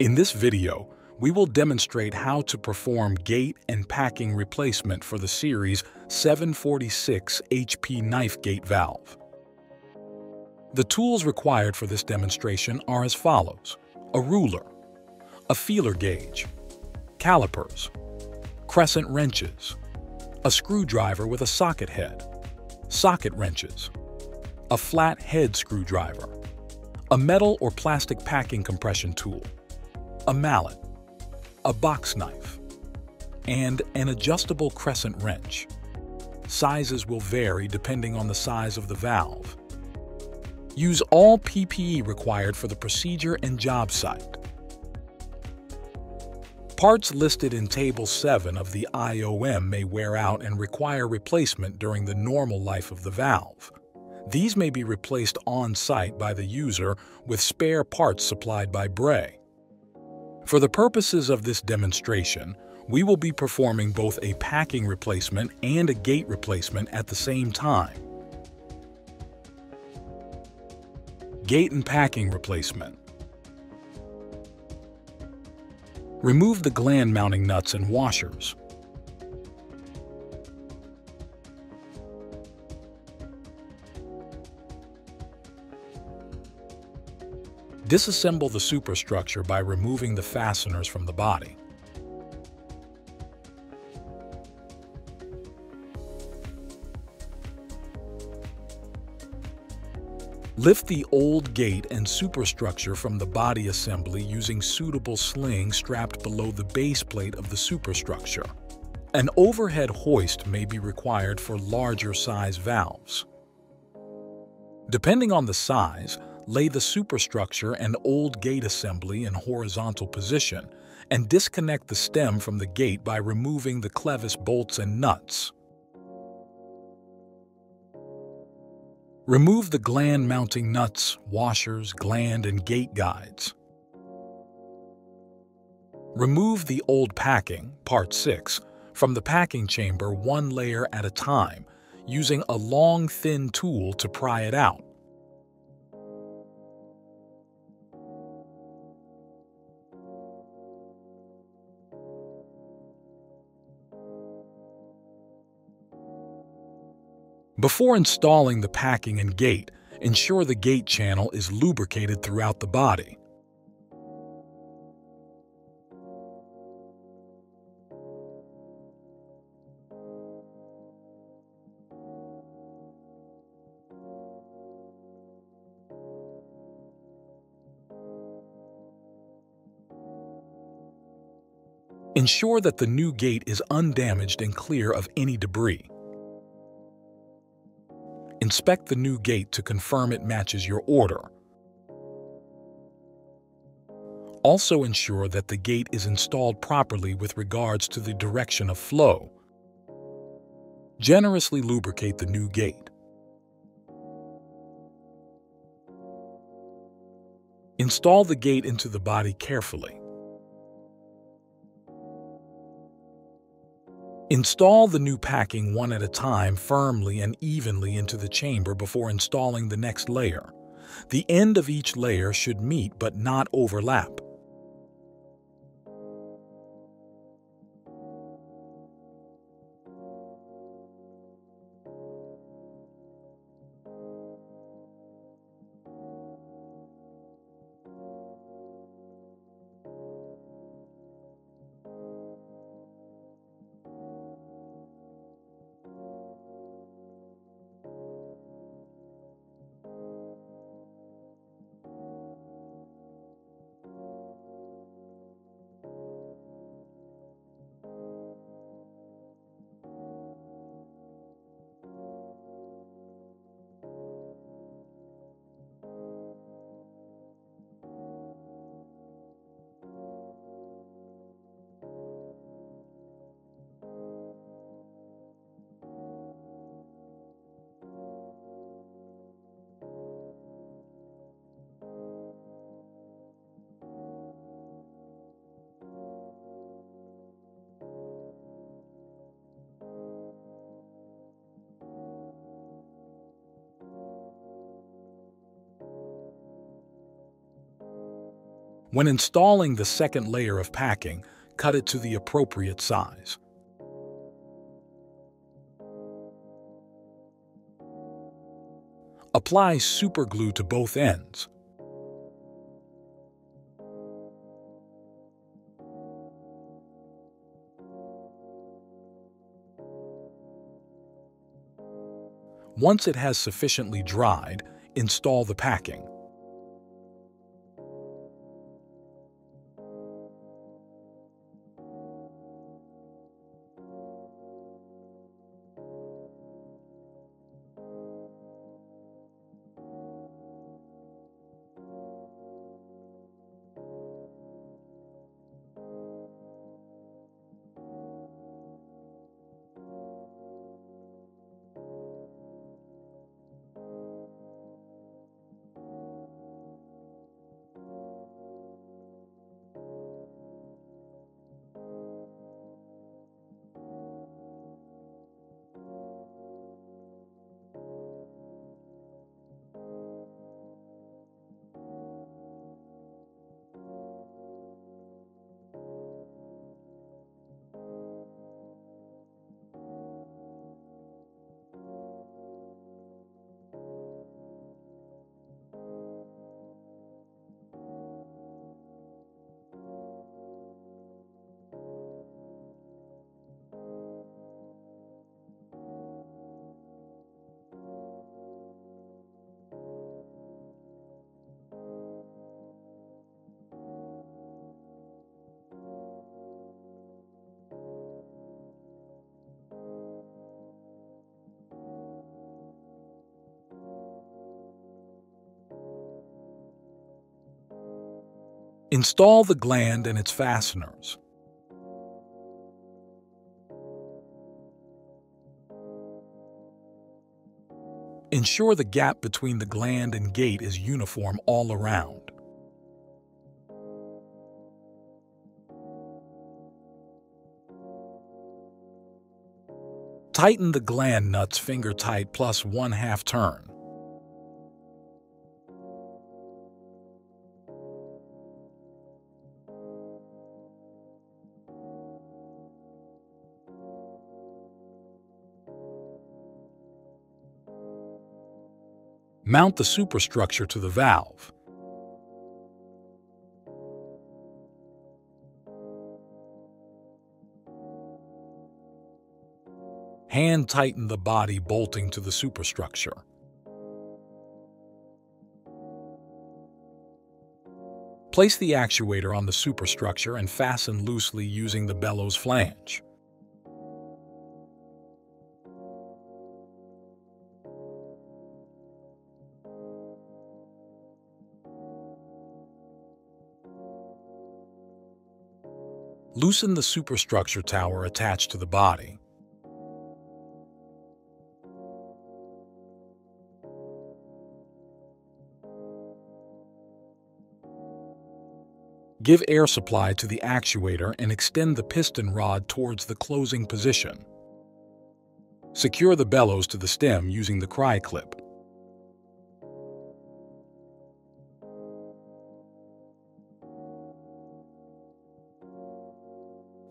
In this video, we will demonstrate how to perform gate and packing replacement for the Series 746 HP knife gate valve. The tools required for this demonstration are as follows. A ruler, a feeler gauge, calipers, crescent wrenches, a screwdriver with a socket head, socket wrenches, a flat head screwdriver, a metal or plastic packing compression tool, a mallet, a box knife, and an adjustable crescent wrench. Sizes will vary depending on the size of the valve. Use all PPE required for the procedure and job site. Parts listed in Table 7 of the IOM may wear out and require replacement during the normal life of the valve. These may be replaced on-site by the user with spare parts supplied by Bray. For the purposes of this demonstration, we will be performing both a packing replacement and a gate replacement at the same time. Gate and packing replacement. Remove the gland mounting nuts and washers. Disassemble the superstructure by removing the fasteners from the body. Lift the old gate and superstructure from the body assembly using suitable sling strapped below the base plate of the superstructure. An overhead hoist may be required for larger size valves. Depending on the size, lay the superstructure and old gate assembly in horizontal position and disconnect the stem from the gate by removing the clevis bolts and nuts. Remove the gland mounting nuts, washers, gland, and gate guides. Remove the old packing, part 6, from the packing chamber one layer at a time, using a long, thin tool to pry it out. Before installing the packing and gate, ensure the gate channel is lubricated throughout the body. Ensure that the new gate is undamaged and clear of any debris. Inspect the new gate to confirm it matches your order. Also ensure that the gate is installed properly with regards to the direction of flow. Generously lubricate the new gate. Install the gate into the body carefully. Install the new packing one at a time firmly and evenly into the chamber before installing the next layer. The end of each layer should meet but not overlap. When installing the second layer of packing, cut it to the appropriate size. Apply superglue to both ends. Once it has sufficiently dried, install the packing. Install the gland and its fasteners. Ensure the gap between the gland and gate is uniform all around. Tighten the gland nuts finger tight plus one half turn. Mount the superstructure to the valve. Hand tighten the body bolting to the superstructure. Place the actuator on the superstructure and fasten loosely using the bellows flange. Loosen the superstructure tower attached to the body. Give air supply to the actuator and extend the piston rod towards the closing position. Secure the bellows to the stem using the cry clip.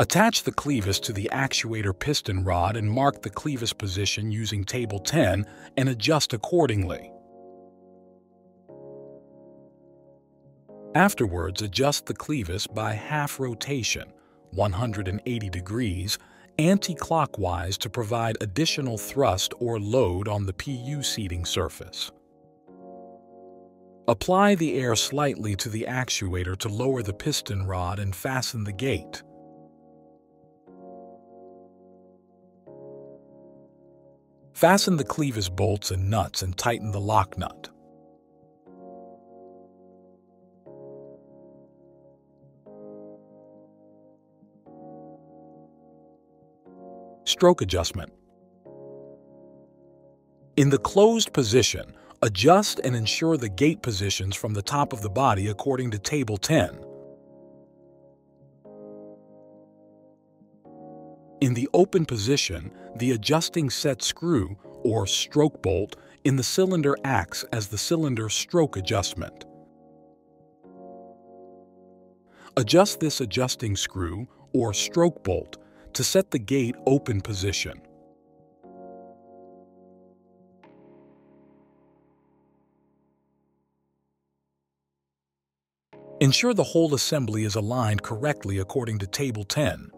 Attach the clevis to the actuator piston rod and mark the clevis position using Table 10 and adjust accordingly. Afterwards, adjust the clevis by half rotation, 180 degrees, anti-clockwise to provide additional thrust or load on the PU seating surface. Apply the air slightly to the actuator to lower the piston rod and fasten the gate. Fasten the clevis bolts and nuts and tighten the lock nut. Stroke adjustment. In the closed position, adjust and ensure the gate positions from the top of the body according to Table 10. In the open position, the adjusting set screw, or stroke bolt, in the cylinder acts as the cylinder stroke adjustment. Adjust this adjusting screw, or stroke bolt, to set the gate open position. Ensure the whole assembly is aligned correctly according to Table 10.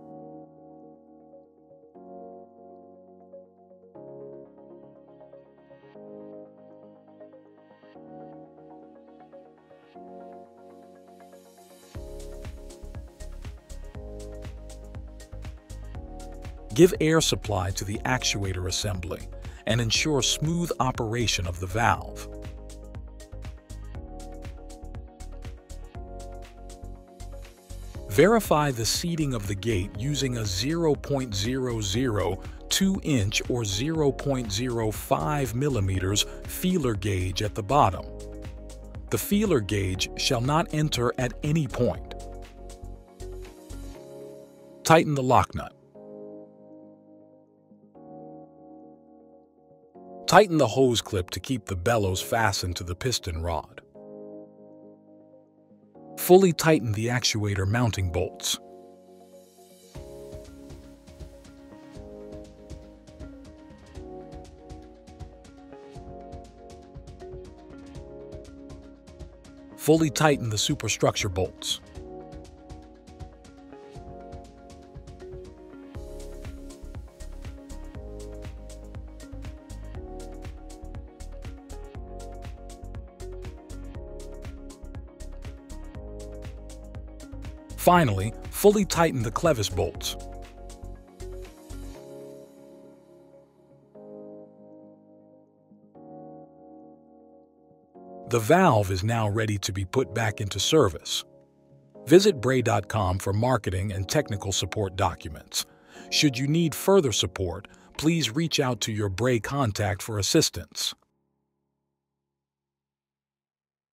Give air supply to the actuator assembly and ensure smooth operation of the valve. Verify the seating of the gate using a 0.00 2-inch or 0.05 millimeters feeler gauge at the bottom. The feeler gauge shall not enter at any point. Tighten the lock nut. Tighten the hose clip to keep the bellows fastened to the piston rod. Fully tighten the actuator mounting bolts. Fully tighten the superstructure bolts. Finally, fully tighten the clevis bolts. The valve is now ready to be put back into service. Visit Bray.com for marketing and technical support documents. Should you need further support, please reach out to your Bray contact for assistance.